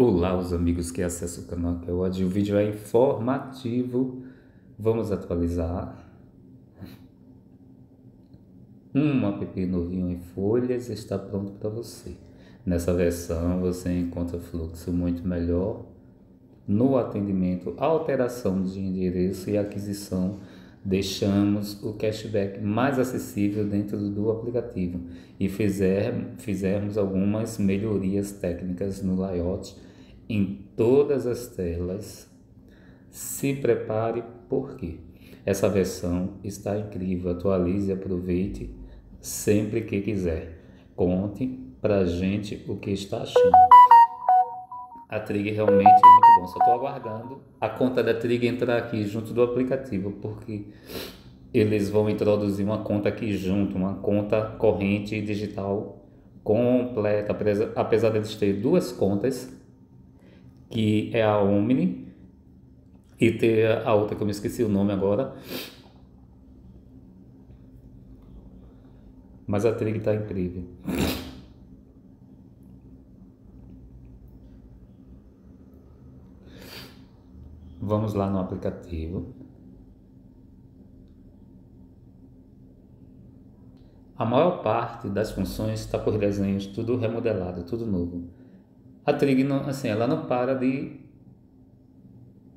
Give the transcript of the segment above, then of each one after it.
Olá, os amigos que acessam o canal que hoje o vídeo é informativo. Vamos atualizar. Um app novinho em folhas está pronto para você. Nessa versão você encontra fluxo muito melhor no atendimento, alteração de endereço e aquisição deixamos o cashback mais acessível dentro do aplicativo e fizer, fizermos algumas melhorias técnicas no layout em todas as telas. Se prepare porque essa versão está incrível. Atualize e aproveite sempre que quiser. Conte pra gente o que está achando. A Trig realmente é muito bom. Só estou aguardando a conta da Trig entrar aqui junto do aplicativo, porque eles vão introduzir uma conta aqui junto, uma conta corrente digital completa, apesar de eles terem duas contas, que é a Omni, e ter a outra que eu me esqueci o nome agora. Mas a Trig está incrível. Vamos lá no aplicativo. A maior parte das funções está por desenhos, tudo remodelado, tudo novo. A Trig, não, assim, ela não para de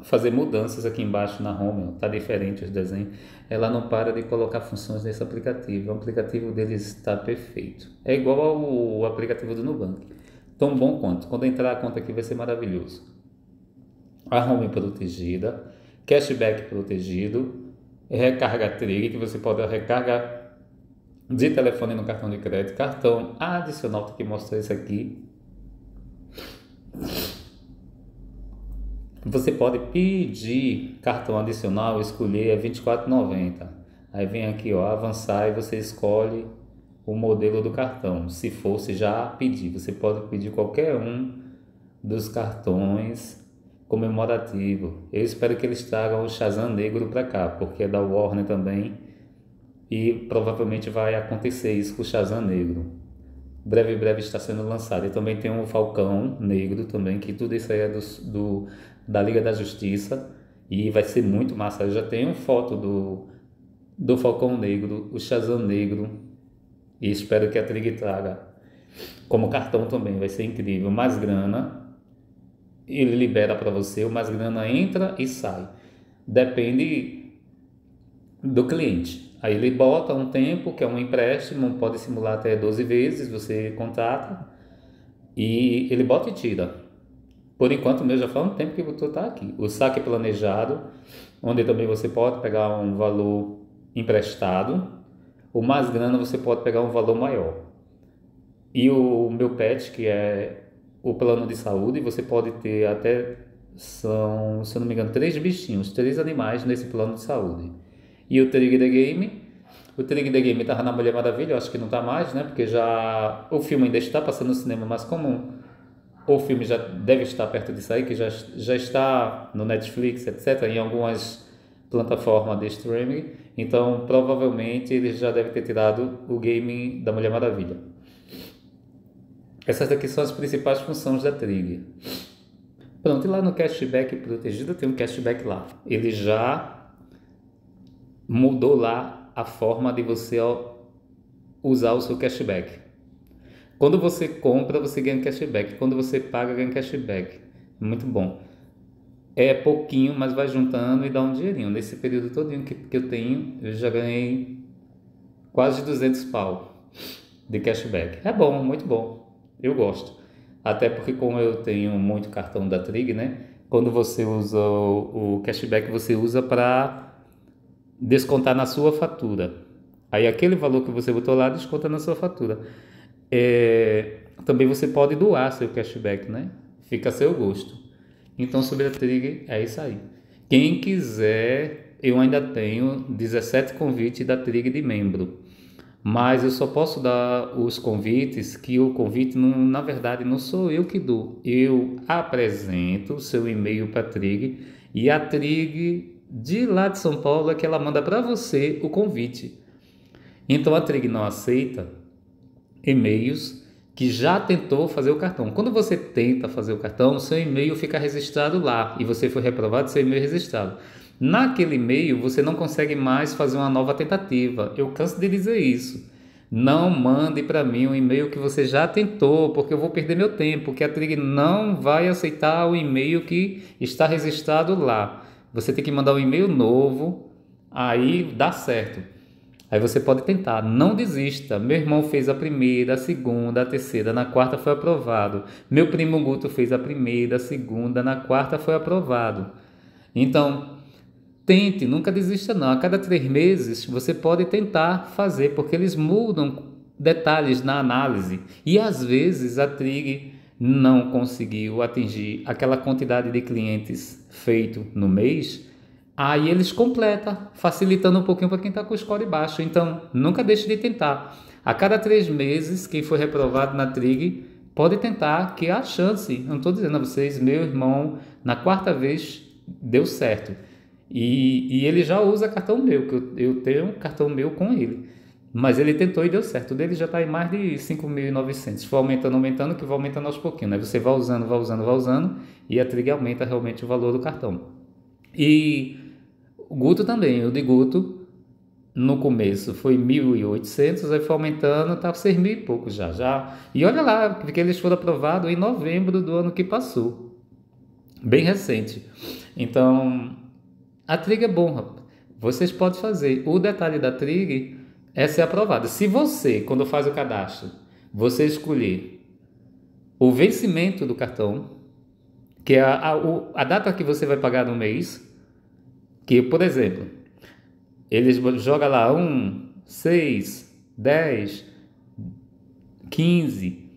fazer mudanças aqui embaixo na home, está diferente os desenhos. Ela não para de colocar funções nesse aplicativo. O aplicativo deles está perfeito. É igual ao aplicativo do Nubank. Tão bom quanto. Quando entrar a conta aqui vai ser maravilhoso. A home protegida, cashback protegido, recarga Trig, que você pode recargar de telefone no cartão de crédito, cartão adicional, que mostrar isso aqui, você pode pedir cartão adicional, escolher é 24,90. Aí vem aqui, ó, avançar e você escolhe o modelo do cartão. Se fosse já pedir, você pode pedir qualquer um dos cartões comemorativo. Eu espero que eles tragam o Shazam negro para cá, porque é da Warner também. E provavelmente vai acontecer isso com o Shazam negro breve breve está sendo lançado. E também tem um Falcão Negro também, que tudo isso aí é do, do, da Liga da Justiça e vai ser muito massa. Eu já tenho foto do, do Falcão Negro, o Shazam Negro e espero que a Trig traga como cartão também, vai ser incrível. Mais grana, ele libera para você, o mais grana entra e sai. Depende do cliente. Aí ele bota um tempo, que é um empréstimo, pode simular até 12 vezes, você contrata e ele bota e tira. Por enquanto, mesmo já faz um tempo que você está aqui. O saque planejado, onde também você pode pegar um valor emprestado, o mais grana você pode pegar um valor maior. E o meu pet, que é o plano de saúde, você pode ter até, são, se eu não me engano, três bichinhos, três animais nesse plano de saúde. E o Trig The Game, o Trig The Game estava na Mulher Maravilha, eu acho que não está mais, né? Porque já o filme ainda está passando no cinema mais comum. O filme já deve estar perto de sair, que já, já está no Netflix, etc., em algumas plataformas de streaming. Então, provavelmente, eles já devem ter tirado o game da Mulher Maravilha. Essas daqui são as principais funções da Trig. Pronto, e lá no cashback protegido tem um cashback lá. Ele já mudou lá a forma de você usar o seu cashback. Quando você compra, você ganha cashback. Quando você paga, ganha cashback. Muito bom. É pouquinho, mas vai juntando e dá um dinheirinho. Nesse período todinho que, que eu tenho, eu já ganhei quase 200 pau de cashback. É bom, muito bom. Eu gosto. Até porque como eu tenho muito cartão da Trig, né? Quando você usa o, o cashback, você usa para descontar na sua fatura. Aí aquele valor que você botou lá desconta na sua fatura. É, também você pode doar seu cashback, né? Fica a seu gosto. Então sobre a Trigger é isso aí. Quem quiser, eu ainda tenho 17 convites da Trigger de membro. Mas eu só posso dar os convites que o convite, não, na verdade, não sou eu que dou. Eu apresento o seu e-mail para a Trig e a Trig de lá de São Paulo é que ela manda para você o convite. Então a Trig não aceita e-mails que já tentou fazer o cartão. Quando você tenta fazer o cartão, seu e-mail fica registrado lá e você foi reprovado, seu e-mail é registrado. Naquele e-mail você não consegue mais fazer uma nova tentativa. Eu canso de dizer isso. Não mande para mim um e-mail que você já tentou, porque eu vou perder meu tempo, que a Trig não vai aceitar o e-mail que está registrado lá. Você tem que mandar um e-mail novo, aí dá certo. Aí você pode tentar, não desista. Meu irmão fez a primeira, a segunda, a terceira, na quarta foi aprovado. Meu primo Guto fez a primeira, a segunda, na quarta foi aprovado. Então, tente, nunca desista não. A cada três meses você pode tentar fazer, porque eles mudam detalhes na análise. E às vezes a Trig não conseguiu atingir aquela quantidade de clientes feito no mês Aí eles completam, facilitando um pouquinho para quem está com o score baixo. Então, nunca deixe de tentar. A cada três meses, quem for reprovado na TRIG pode tentar, que há chance. Eu não estou dizendo a vocês, meu irmão, na quarta vez deu certo. E, e ele já usa cartão meu, que eu, eu tenho um cartão meu com ele. Mas ele tentou e deu certo. O dele já está em mais de 5.900. Foi aumentando, aumentando, que vai aumentando aos pouquinhos. Né? Você vai usando, vai usando, vai usando, e a trig aumenta realmente o valor do cartão. E o Guto também, o de Guto, no começo foi 1.800, aí foi aumentando, tá 6 mil e pouco já, já. E olha lá, porque eles foram aprovados em novembro do ano que passou, bem recente. Então, a trig é bom. Vocês podem fazer. O detalhe da trig é ser aprovada. Se você, quando faz o cadastro, você escolher o vencimento do cartão, que é a, a, a data que você vai pagar no mês, que, por exemplo, eles jogam lá 1, 6, 10, 15,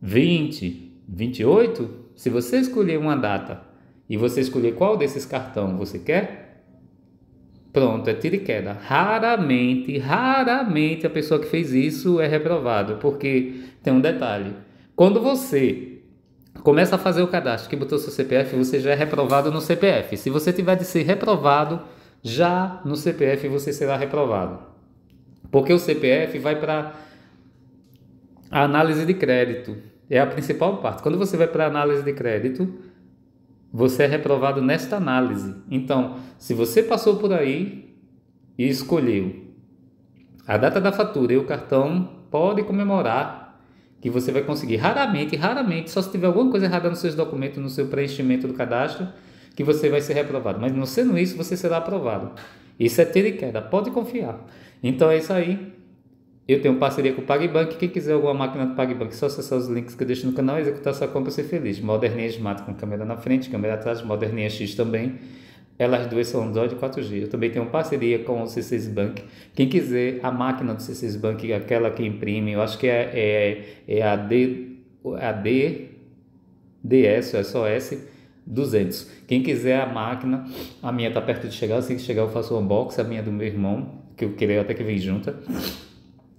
20, 28. Se você escolher uma data e você escolher qual desses cartões você quer, pronto, é tiro e queda. Raramente, raramente a pessoa que fez isso é reprovado, porque tem um detalhe. Quando você começa a fazer o cadastro que botou seu CPF, você já é reprovado no CPF. Se você tiver de ser reprovado, já no CPF você será reprovado. Porque o CPF vai para a análise de crédito. É a principal parte. Quando você vai para a análise de crédito, você é reprovado nesta análise. Então, se você passou por aí e escolheu a data da fatura e o cartão, pode comemorar que você vai conseguir. Raramente, raramente, só se tiver alguma coisa errada nos seus documentos, no seu preenchimento do cadastro, que você vai ser reprovado. Mas não sendo isso, você será aprovado. Isso é ter e queda, pode confiar. Então é isso aí. Eu tenho parceria com o PagBank. Quem quiser alguma máquina do PagBank, só acessar os links que eu deixo no canal e executar sua compra e ser feliz. Moderninha Smart com câmera na frente, câmera atrás, Moderninha X também. Elas duas são Android 4G. Eu também tenho parceria com o C6 Bank. Quem quiser a máquina do C6 Bank, aquela que imprime, eu acho que é, é, é a, D, a D, DS, SOS 200. Quem quiser a máquina, a minha está perto de chegar. Assim que chegar, eu faço o unboxing. A minha é do meu irmão, que eu queria até que vem junta.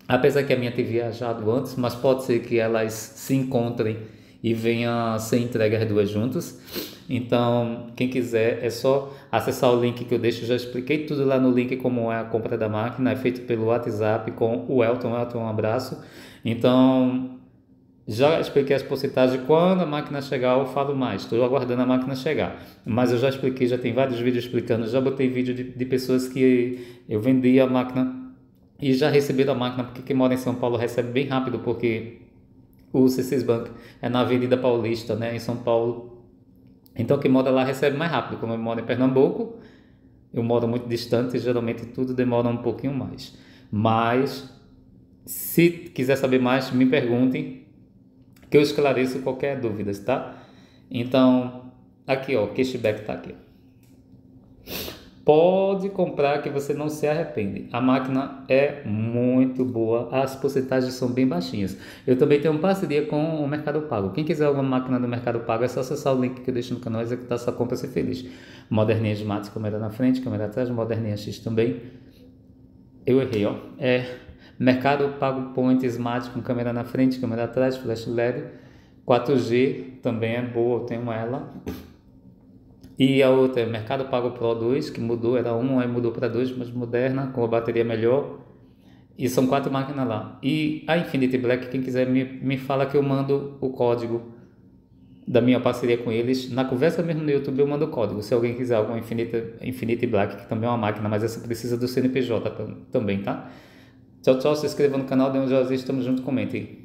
Apesar que a minha ter viajado antes, mas pode ser que elas se encontrem e venha ser entregue as duas juntas. Então, quem quiser é só acessar o link que eu deixo. Eu já expliquei tudo lá no link como é a compra da máquina. É feito pelo WhatsApp com o Elton. Elton, um abraço. Então, já expliquei as porcentagens. Quando a máquina chegar, eu falo mais. Estou aguardando a máquina chegar. Mas eu já expliquei, já tem vários vídeos explicando. Já botei vídeo de, de pessoas que eu vendi a máquina e já receberam a máquina, porque quem mora em São Paulo recebe bem rápido, porque o C6 Bank é na Avenida Paulista, né, em São Paulo. Então quem mora lá recebe mais rápido. Como eu moro em Pernambuco, eu moro muito distante e geralmente tudo demora um pouquinho mais. Mas se quiser saber mais, me perguntem que eu esclareço qualquer dúvida, tá? Então, aqui ó, o cashback tá aqui. Pode comprar que você não se arrepende. A máquina é muito boa, as porcentagens são bem baixinhas. Eu também tenho parceria com o Mercado Pago. Quem quiser alguma máquina do Mercado Pago é só acessar o link que eu deixo no canal e executar sua compra e ser feliz. Moderninha Smart, câmera na frente, câmera atrás, Moderninha X também. Eu errei, ó. É Mercado Pago Point Smart com câmera na frente, câmera atrás, flash LED. 4G também é boa, eu tenho ela. E a outra é Mercado Pago Pro 2, que mudou, era 1, aí mudou para 2, mas moderna, com a bateria melhor. E são quatro máquinas lá. E a Infinity Black, quem quiser me, me fala que eu mando o código da minha parceria com eles. Na conversa mesmo no YouTube eu mando o código. Se alguém quiser alguma Infinity, Infinity Black, que também é uma máquina, mas essa precisa do CNPJ também, tá? Tchau, tchau. Se inscreva no canal, dê um joinha, estamos juntos, comentem.